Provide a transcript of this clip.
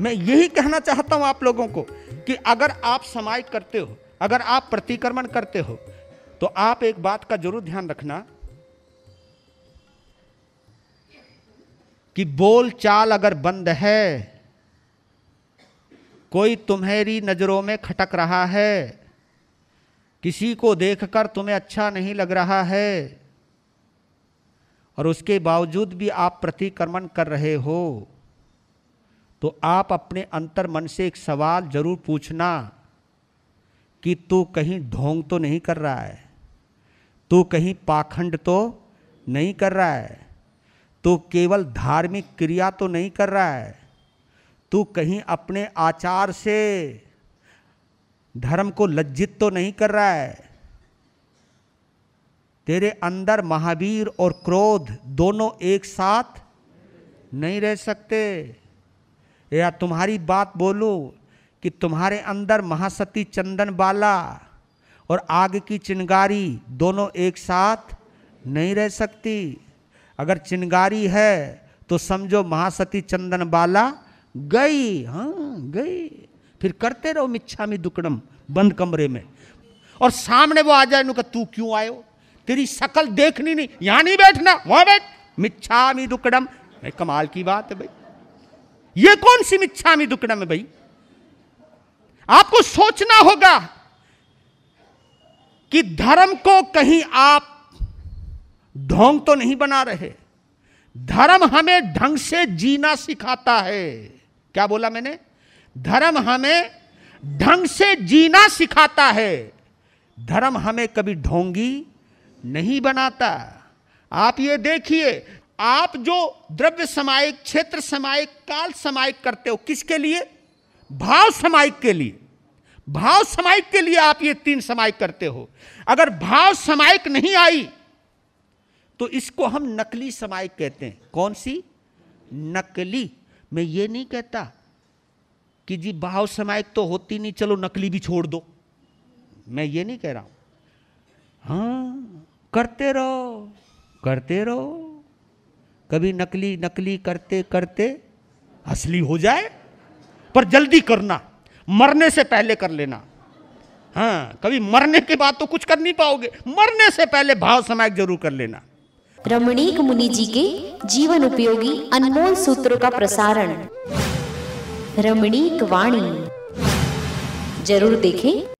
मैं यही कहना चाहता हूँ आप लोगों को कि अगर आप समाज करते हो, अगर आप प्रतिक्रमण करते हो तो आप एक बात का ज़रूर ध्यान रखना कि बोल चाल अगर बंद है, कोई तुम्हारी नज़रों में खटक रहा है, किसी को देखकर तुम्हें अच्छा नहीं लग रहा है, और उसके बावजूद भी आप प्रतिक्रमण कर रहे हो तो आप अपने अंतर मन से एक सवाल ज़रूर पूछना कि तू कहीं ढोंग तो नहीं कर रहा है? तू कहीं पाखंड तो नहीं कर रहा है? तू केवल धार्मिक क्रिया तो नहीं कर रहा है? तू कहीं अपने आचार से धर्म को लज्जित तो नहीं कर रहा है? तेरे अंदर महावीर और क्रोध दोनों एक साथ नहीं रह सकते। या तुम्हारी बात बोलो कि तुम्हारे अंदर महासती चंदन बाला और आग की चिंगारी दोनों एक साथ नहीं रह सकती। अगर चिंगारी है तो समझो महासती चंदन बाला गई हाँ गई। फिर करते रहो मिच्छा में दुकड़म बंद कमरे में। और सामने वो आ जाए नु तू क्यों आयो? तेरी शकल देखनी नहीं, यहाँ नहीं बैठना, वहाँ बैठ। मिच्छा में दुकड़म कमाल की बात है भाई। ये कौन सी मिच्छा में दुकड़म है भाई? आपको सोचना होगा कि धर्म को कहीं आप ढोंग तो नहीं बना रहे। धर्म हमें ढंग से जीना सिखाता है। क्या बोला मैंने? धर्म हमें ढंग से जीना सिखाता है। धर्म हमें कभी ढोंगी नहीं बनाता। आप ये देखिए आप जो द्रव्य समायिक, क्षेत्र समायिक, काल समायिक करते हो, किसके लिए? भाव समायिक के लिए। भाव समायिक के लिए आप ये तीन समायिक करते हो। अगर भाव समायिक नहीं आई तो इसको हम नकली समायिक कहते हैं। कौन सी? नकली। मैं ये नहीं कहता कि जी भाव समायिक तो होती नहीं, चलो नकली भी छोड़ दो। मैं ये नहीं कह रहा हूँ। हाँ करते रहो करते रहो। कभी नकली नकली करते करते असली हो जाए, पर जल्दी करना, मरने से पहले कर लेना। हाँ कभी मरने के बाद तो कुछ कर नहीं पाओगे, मरने से पहले भाव समायिक ज़रूर कर लेना। रमणीक मुनि जी के जीवन उपयोगी अनमोल सूत्रों का प्रसारण। रमणीक वाणी। ज़रूर देखें।